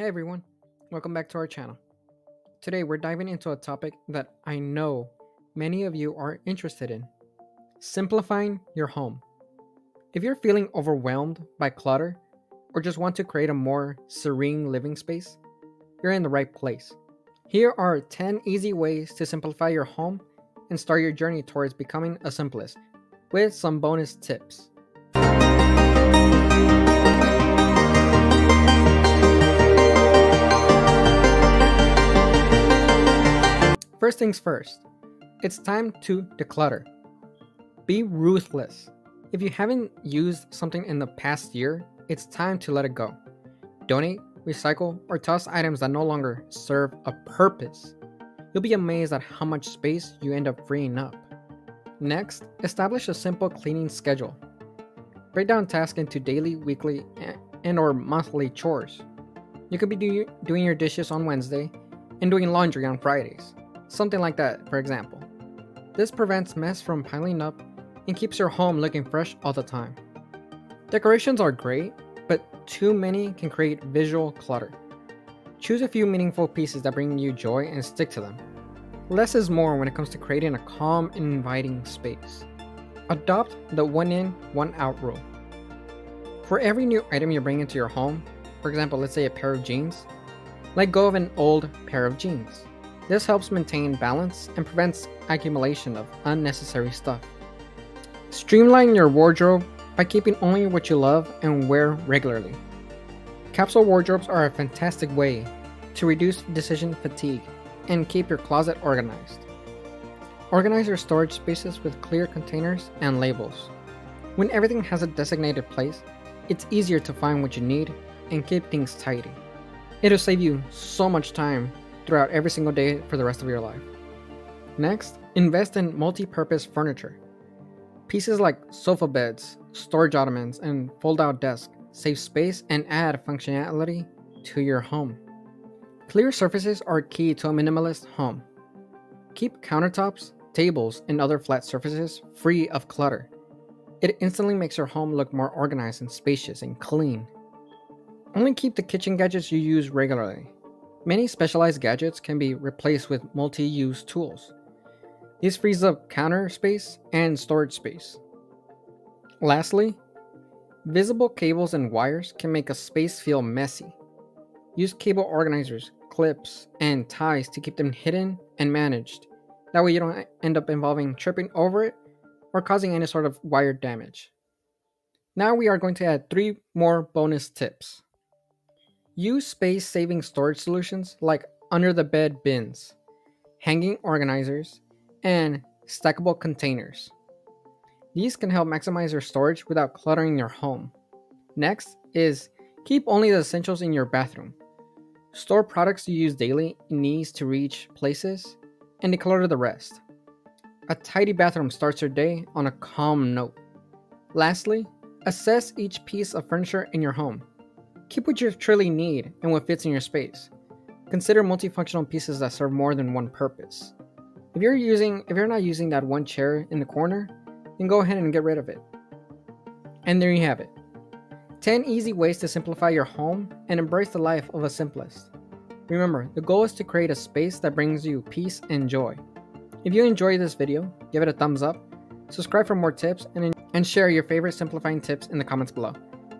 Hey everyone, welcome back to our channel. Today we're diving into a topic that I know many of you are interested in simplifying your home. If you're feeling overwhelmed by clutter or just want to create a more serene living space, you're in the right place. Here are 10 easy ways to simplify your home and start your journey towards becoming a simplist with some bonus tips. First things first, it's time to declutter. Be ruthless. If you haven't used something in the past year, it's time to let it go. Donate, recycle, or toss items that no longer serve a purpose. You'll be amazed at how much space you end up freeing up. Next, establish a simple cleaning schedule. Break down tasks into daily, weekly, and or monthly chores. You could be do- doing your dishes on Wednesday and doing laundry on Fridays. Something like that, for example. This prevents mess from piling up and keeps your home looking fresh all the time. Decorations are great, but too many can create visual clutter. Choose a few meaningful pieces that bring you joy and stick to them. Less is more when it comes to creating a calm and inviting space. Adopt the one in, one out rule. For every new item you bring into your home, for example, let's say a pair of jeans, let go of an old pair of jeans. This helps maintain balance and prevents accumulation of unnecessary stuff. Streamline your wardrobe by keeping only what you love and wear regularly. Capsule wardrobes are a fantastic way to reduce decision fatigue and keep your closet organized. Organize your storage spaces with clear containers and labels. When everything has a designated place, it's easier to find what you need and keep things tidy. It'll save you so much time throughout every single day for the rest of your life. Next, invest in multi purpose furniture. Pieces like sofa beds, storage ottomans, and fold out desks save space and add functionality to your home. Clear surfaces are key to a minimalist home. Keep countertops, tables, and other flat surfaces free of clutter. It instantly makes your home look more organized and spacious and clean. Only keep the kitchen gadgets you use regularly. Many specialized gadgets can be replaced with multi-use tools. This frees up counter space and storage space. Lastly, visible cables and wires can make a space feel messy. Use cable organizers, clips, and ties to keep them hidden and managed. That way you don't end up involving tripping over it or causing any sort of wire damage. Now we are going to add three more bonus tips. Use space saving storage solutions like under the bed bins, hanging organizers, and stackable containers. These can help maximize your storage without cluttering your home. Next is keep only the essentials in your bathroom. Store products you use daily in ease to reach places and declutter the rest. A tidy bathroom starts your day on a calm note. Lastly, assess each piece of furniture in your home. Keep what you truly need and what fits in your space. Consider multifunctional pieces that serve more than one purpose. If you're using if you're not using that one chair in the corner, then go ahead and get rid of it. And there you have it. 10 easy ways to simplify your home and embrace the life of a simplist. Remember, the goal is to create a space that brings you peace and joy. If you enjoyed this video, give it a thumbs up, subscribe for more tips, and, and share your favorite simplifying tips in the comments below.